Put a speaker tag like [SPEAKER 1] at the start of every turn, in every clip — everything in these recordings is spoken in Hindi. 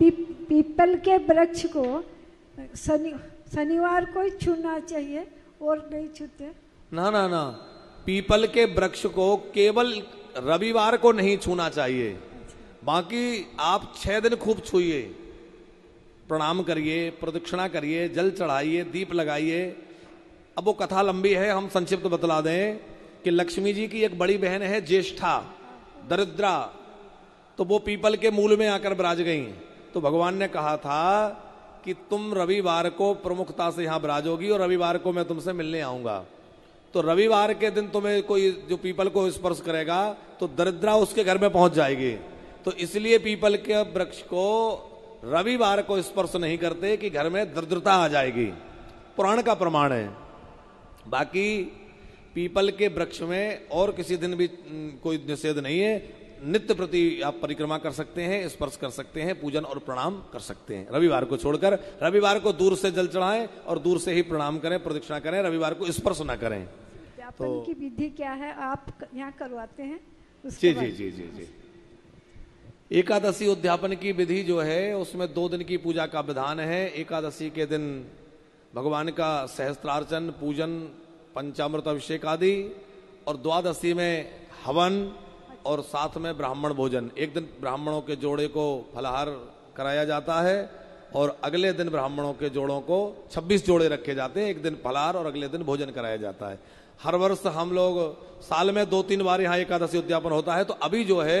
[SPEAKER 1] पी, पीपल के वृक्ष को शनि शनिवार को ही छूना चाहिए और नहीं छूते।
[SPEAKER 2] ना ना ना। पीपल के वृक्ष को केवल रविवार को नहीं छूना चाहिए। बाकी आप छह दिन खूब छूइए प्रणाम करिए प्रदक्षिणा करिए जल चढ़ाइए दीप लगाइए। अब वो कथा लंबी है हम संक्षिप्त बतला दें कि लक्ष्मी जी की एक बड़ी बहन है ज्येष्ठा दरिद्रा। तो वो पीपल के मूल में आकर विराज गई। तो भगवान ने कहा था कि तुम रविवार को प्रमुखता से यहाँ विराजोगी और रविवार को मैं तुमसे मिलने आऊँगा। तो रविवार के दिन तुम्हें कोई, जो पीपल को स्पर्श करेगा तो दरिद्रा उसके घर में पहुँच जाएगी। तो इसलिए पीपल के वृक्ष को रविवार को स्पर्श नहीं करते कि घर में दरिद्रता आ जाएगी। पुराण का प्रमाण है। बाकी पीपल के वृक्ष में और किसी दिन भी कोई निषेध नहीं है। नित्य प्रति आप परिक्रमा कर सकते हैं स्पर्श कर सकते हैं पूजन और प्रणाम कर सकते हैं। रविवार को छोड़कर रविवार को दूर से जल चढ़ाएँ और दूर से ही प्रणाम करें प्रदक्षिणा करें रविवार को स्पर्श ना करें।
[SPEAKER 1] तो, की विधि क्या है? आप यहाँ करवाते हैं?
[SPEAKER 2] जी जी जी जी जी। एकादशी उद्यापन की विधि जो है उसमें दो दिन की पूजा का विधान है। एकादशी के दिन भगवान का सहस्त्रार्चन पूजन पंचामृत अभिषेक आदि और द्वादशी में हवन और साथ में ब्राह्मण भोजन। एक दिन ब्राह्मणों के जोड़े को फलाहार कराया जाता है और अगले दिन ब्राह्मणों के जोड़ों को 26 जोड़े रखे जाते हैं। एक दिन फलाहार और अगले दिन भोजन कराया जाता है। हर वर्ष हम लोग साल में दो तीन बार यहाँ एकादशी उद्यापन होता है। तो अभी जो है,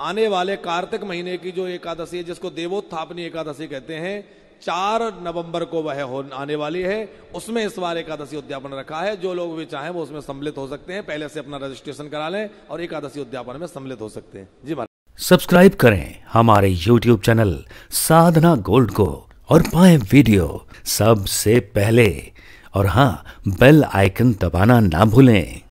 [SPEAKER 2] आने वाले कार्तिक महीने की जो एकादशी है, जिसको देवोत्थापनी एकादशी कहते हैं चार नवंबर को वह आने वाली है। उसमें इस बार एकादशी उद्यापन रखा है। जो लोग भी चाहें वो उसमें सम्मिलित हो सकते हैं। पहले से अपना रजिस्ट्रेशन करा लें और एकादशी उद्यापन में सम्मिलित हो सकते हैं। जी महाराज।
[SPEAKER 3] सब्सक्राइब करें हमारे यूट्यूब चैनल साधना गोल्ड को और पाएँ वीडियो सबसे पहले। और हाँ बेल आइकन दबाना ना भूलें।